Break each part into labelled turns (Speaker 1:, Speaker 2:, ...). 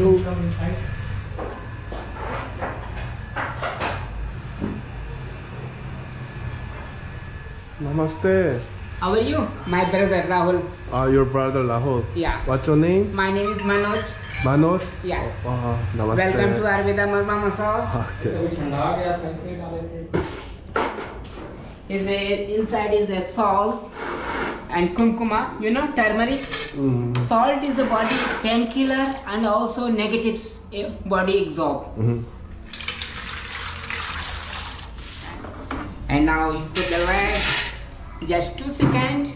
Speaker 1: road.
Speaker 2: Namaste.
Speaker 3: How are you? My brother Rahul.
Speaker 2: Ah, uh, your brother Rahul.
Speaker 3: Yeah.
Speaker 2: What's your name?
Speaker 3: My name is Manoj.
Speaker 2: Manoj?
Speaker 3: Yeah.
Speaker 2: Oh, ah, namaste.
Speaker 3: Welcome to Ayurveda Marma Massage.
Speaker 1: Ah, okay.
Speaker 3: Is it inside is the salts and kumkuma. You know turmeric.
Speaker 2: Mm.
Speaker 3: Salt is a body painkiller and also negatives eh, body absorb.
Speaker 2: Mhm.
Speaker 3: And now you put the leg. Just two seconds.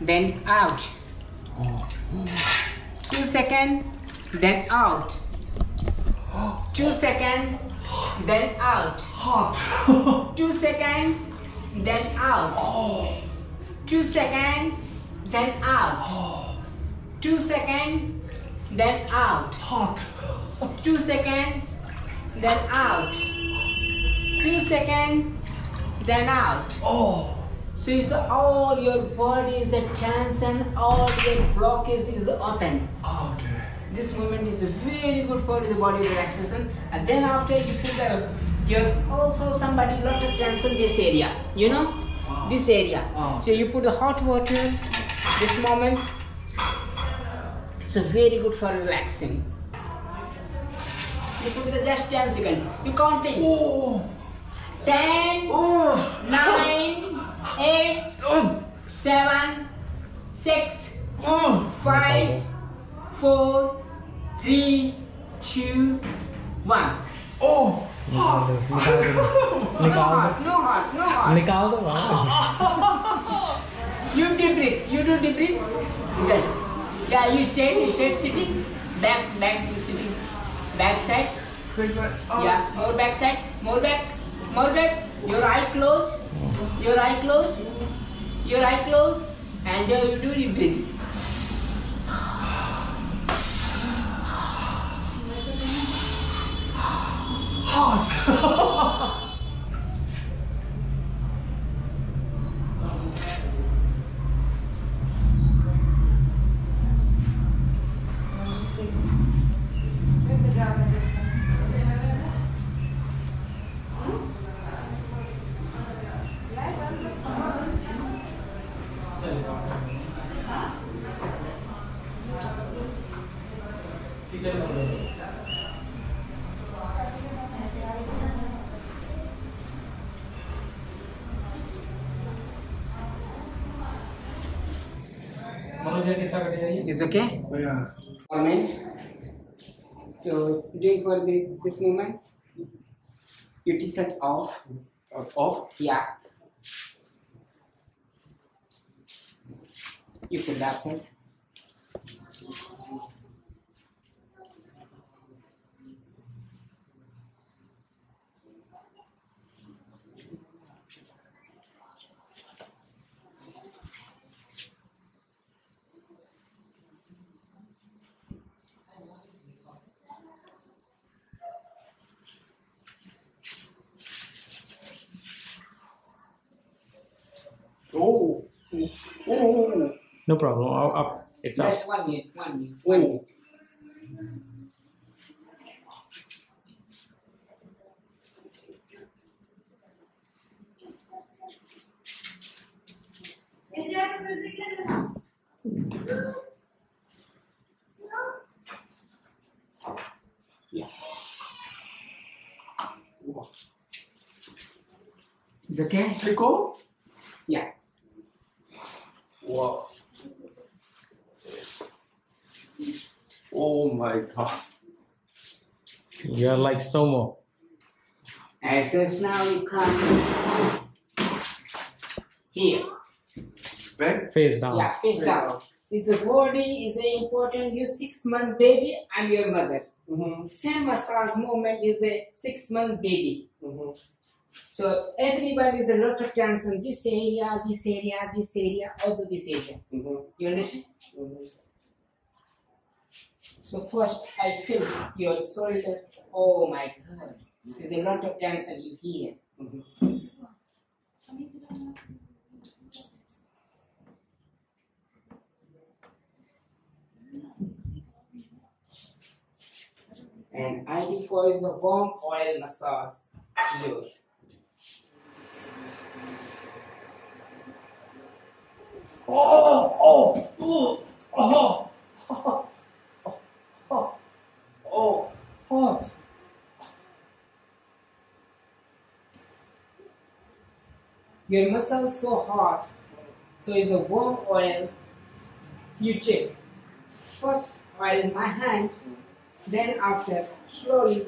Speaker 3: Then out. Two seconds. Then out. Two seconds. Then out.
Speaker 2: Hot.
Speaker 3: Two seconds. Then out. Two seconds. Then out. Two seconds. Then out.
Speaker 2: Hot.
Speaker 3: Two seconds. Then out. 2 second. Then out.
Speaker 2: Oh.
Speaker 3: So it's all your body is a tension, all your blockage is open.
Speaker 2: Okay.
Speaker 3: This movement is very good for the body relaxation. And then after you feel the you're also somebody lot of tension this area. You know? This area.
Speaker 2: Ah, wow.
Speaker 3: So you put the hot water, this moments. So very good for relaxing. You put the just 10 seconds. You counting.
Speaker 2: Oh.
Speaker 3: 10,
Speaker 2: Oh.
Speaker 3: nine, eight,
Speaker 2: Oh.
Speaker 3: seven, six,
Speaker 2: oh. oh.
Speaker 3: five, four, three, two, one.
Speaker 2: Oh.
Speaker 1: You
Speaker 3: No hard, no
Speaker 1: hard.
Speaker 3: You debrief, you do debrief. Because yeah, you stand, you stand sitting, back, back, you sitting, back side.
Speaker 2: Back side. Oh.
Speaker 3: Yeah, more back side, more back, more back. Your eye closed, your eye closed, your eye closed, and uh, you do
Speaker 1: debrief.
Speaker 3: Is okay?
Speaker 2: Yeah.
Speaker 3: Comment. So do it for the, this moment. Your t-shirt off.
Speaker 2: Off?
Speaker 3: Yeah. You put upside.
Speaker 2: Oh. Oh.
Speaker 1: No problem. I'll, I'll, it's
Speaker 3: Just up. one minute, one minute, one minute. Is
Speaker 2: it okay?
Speaker 3: Yeah.
Speaker 2: Wow. Oh my god.
Speaker 1: you're like sumo
Speaker 3: As as now you come here.
Speaker 2: Back.
Speaker 1: face down
Speaker 3: Yeah, face down. It's a body is a important. You six month baby. I'm your mother.
Speaker 2: Mm-hmm.
Speaker 3: Same massage movement is a six month baby.
Speaker 2: Mm-hmm.
Speaker 3: So everybody is a lot of tension. This area, this area, this area, also this area.
Speaker 2: Mm-hmm.
Speaker 3: You understand? So first I feel your shoulder. Oh my God, there's a lot of tension you hear. And ID4 is a warm oil massage
Speaker 2: oh, oh, oh, oh, oh, hot.
Speaker 3: Your muscles so hot, so it's a warm oil. You check. First oil in my hand, then after slowly.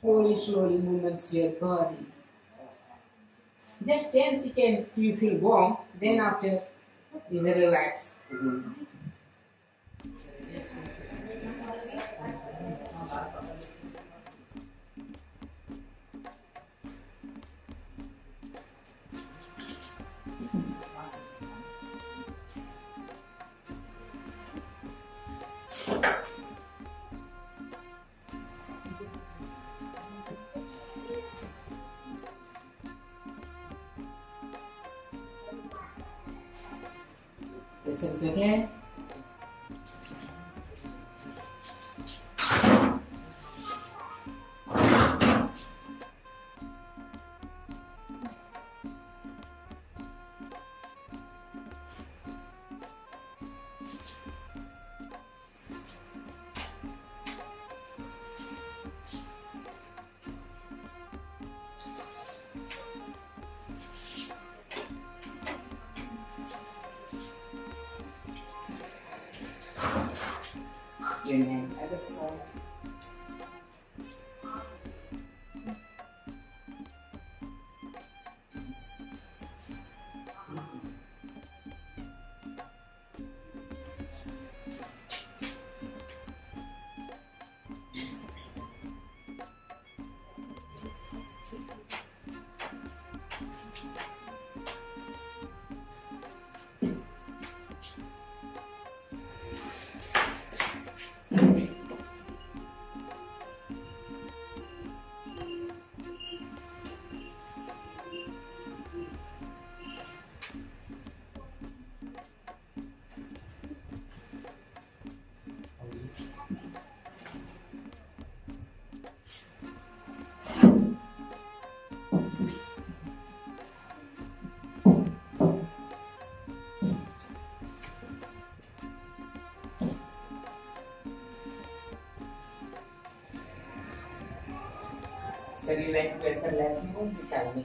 Speaker 3: Slowly, slowly movements your body. Just 10 seconds you feel warm, then after is a relax. This Your hand other side. So you like to press the last move? You tell me.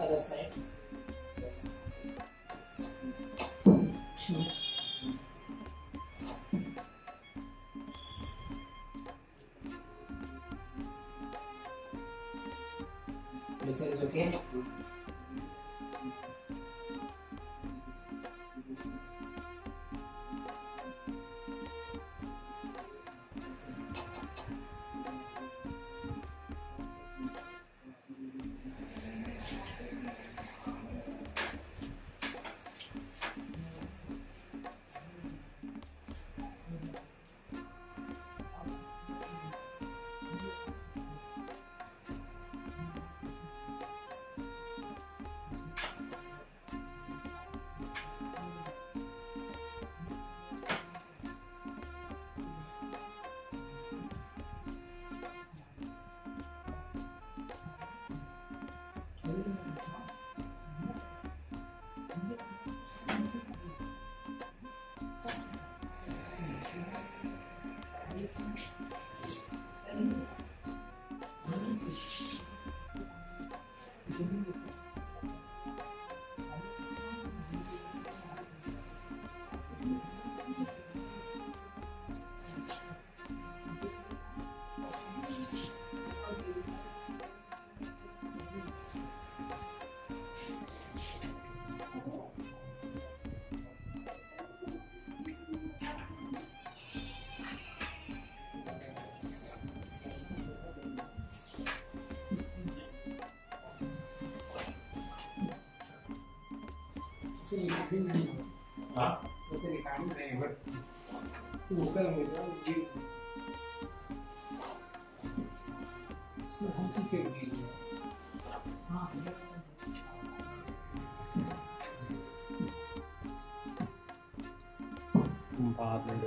Speaker 3: Other side. Hã? Você me caiu bem, agora fiz. Colocando melhor o dedo. Isso
Speaker 1: é
Speaker 2: muito servido. Ah, बाद में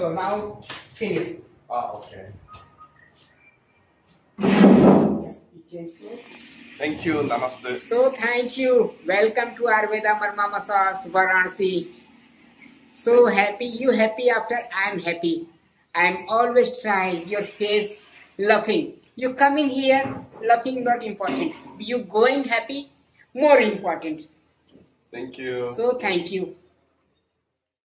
Speaker 3: So now finish.
Speaker 2: Ah, okay.
Speaker 3: You change clothes.
Speaker 2: Thank you. Namaste.
Speaker 3: So thank you. Welcome to Ayurveda Marma Massage Varanasi. So happy, you happy after I am happy. I am always try your face laughing. You coming here, laughing not important. You going happy, more important.
Speaker 2: Thank you.
Speaker 3: So thank you.